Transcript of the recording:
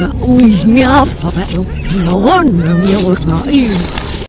na uiś miał, no on no, na im.